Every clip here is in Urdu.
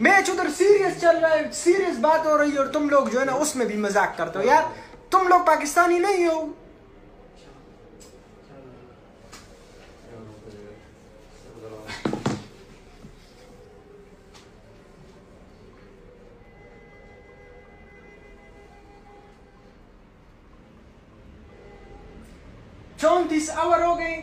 میچ ادھر سیریس چل رہا ہے، سیریس بات ہو رہی ہے اور تم لوگ جو ہے نا اس میں بھی مذاق کرتے ہو۔ یار، تم لوگ پاکستانی نہیں ہو۔ چونتیس اوور ہو گئے،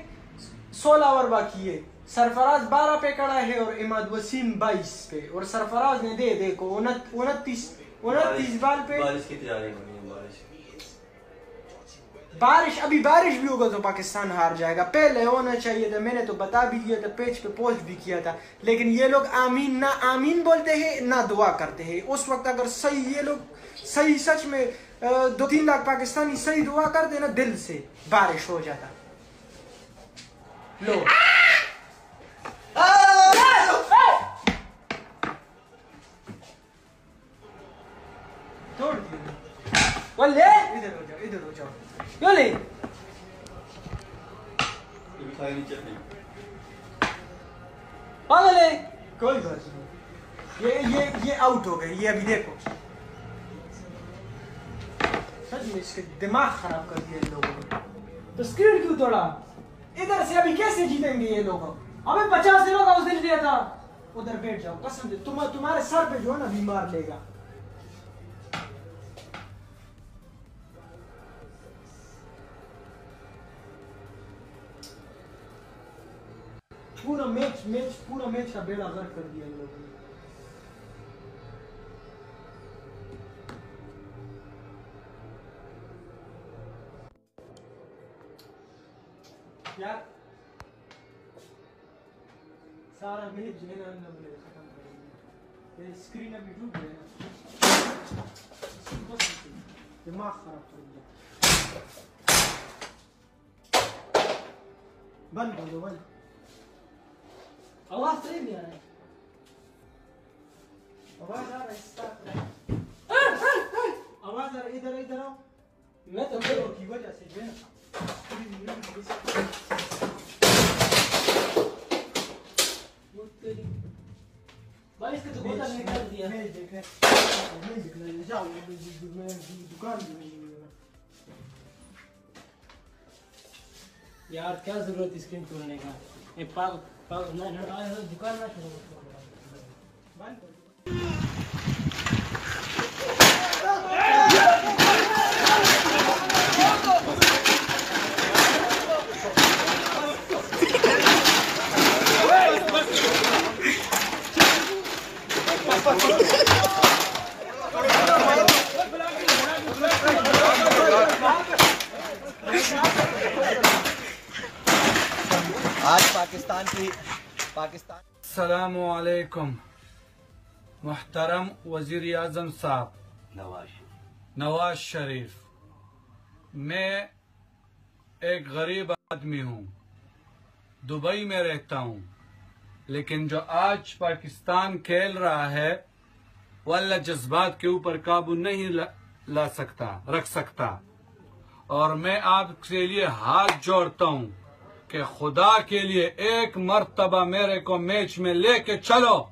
سولہ اوور باقی ہے۔ سرفراز بارہ پہ کڑا ہے اور اماد وسیم بائیس پہ اور سرفراز نے دے دیکھو انتیس انتیس بال پہ۔ بارش کی تیاری ہونی ہے بارش۔ بارش ابھی بارش بھی ہوگا تو پاکستان ہار جائے گا۔ پہلے ہونا چاہیے تھا میں نے تو بتا بھی دیا تھا پیج پہ پوسٹ بھی کیا تھا۔ لیکن یہ لوگ آمین نہ آمین بولتے ہیں نہ دعا کرتے ہیں۔ اس وقت اگر صحیح یہ لوگ صحیح سچ میں دو تین لاکھ پاکستانی صحیح دعا کرتے نا دل سے بارش ہو جاتا۔ لو۔ توڑ دیا واللے ادھر ہو جاؤ ادھر ہو جاؤ یولے یہ بھی کھائی نہیں چٹنی پاگل ہے کوئی بات نہیں یہ یہ یہ آؤٹ ہو گئی یہ ابھی دیکھو سچ میں اس کے دماغ خراب کر دیا ان لوگوں نے تو اسکرین کیوں توڑا ادھر سے ابھی کیسے جیتیں گے یہ لوگ ابھی پچاس دنوں کا اس دن دیا تھا ادھر بیٹھ جاؤ قسم تمہارے سر پہ جو ہے نا بیمار لے گا پورا میچ میچ پورا میچ کا بیڑا غرق کر دیا ان لوگوں نے یار سارا میچ جو ہے نا ان لوگوں نے ختم کر دیا یہ اسکرین ابھی ڈوب گیا نا بس دماغ خراب کر دیا بند کر دو بند آواز صحیح نہیں آ رہا ہے آواز آ رہا ہے اسٹارٹ آواز آ رہا ہے ادھر ادھر آؤ میں تو میرے کی وجہ سے جو ہے نا بھائی اس کے تو گوتا نہیں یار، کیا ضرورت اسکرین توڑنے کا؟ یہ پاگ پاگ نہ نہ ہو دکان نہ چھوڑو بند کر دو۔ آج پاکستان کی پاکستان السلام علیکم. محترم وزیر اعظم صاحب. نواز نواز شریف. میں ایک غریب آدمی ہوں. دبئی میں رہتا ہوں. لیکن جو آج پاکستان کھیل رہا ہے وہ اللہ جذبات کے اوپر قابو نہیں لا- لا سکتا رکھ سکتا. اور میں آپ کے لیے ہاتھ جوڑتا ہوں. کہ خدا کے لیے ایک مرتبہ میرے کو میچ میں لے کے چلو۔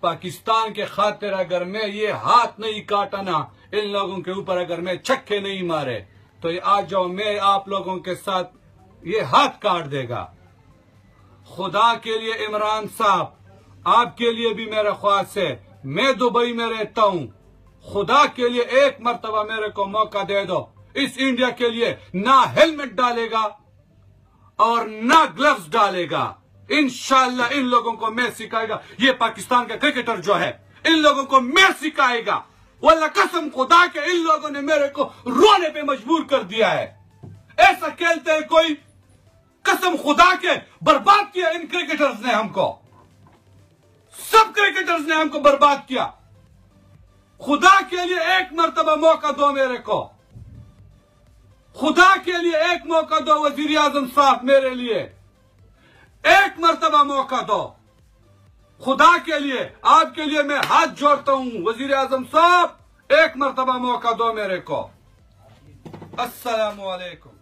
پاکستان کے خاطر اگر میں یہ ہاتھ نہیں کاٹا نا ان لوگوں کے اوپر اگر میں چھکے نہیں مارے، تو یہ آ جاؤ، میں آپ لوگوں کے ساتھ یہ ہاتھ کاٹ دے گا۔ خدا کے لیے عمران صاحب، آپ کے لیے بھی میرا خواہش ہے، میں دبئی میں رہتا ہوں۔ خدا کے لیے ایک مرتبہ میرے کو موقع دے دو۔ اس انڈیا کے لیے نہ ہیلمٹ ڈالے گا۔ اور نہ گلوز ڈالے گا۔ انشاءاللہ ان لوگوں کو میں سکھائے گا۔ یہ پاکستان کا کرکٹر جو ہے، ان لوگوں کو میں سکھائے گا۔ واللہ قسم، خدا کے ان لوگوں نے میرے کو رونے پہ مجبور کر دیا ہے۔ ایسا کھیلتے ہیں کوئی۔ قسم، خدا کے برباد کیا ان کرکٹرز نے ہم کو۔ سب کرکٹرز نے ہم کو برباد کیا۔ خدا کے لیے ایک مرتبہ موقع دو میرے کو۔ خدا کے لیے ایک موقع دو، وزیر اعظم صاحب میرے لیے۔ ایک مرتبہ موقع دو۔ خدا کے لیے، آپ کے لیے میں ہاتھ جوڑتا ہوں، وزیر اعظم صاحب، ایک مرتبہ موقع دو میرے کو۔ السلام علیکم۔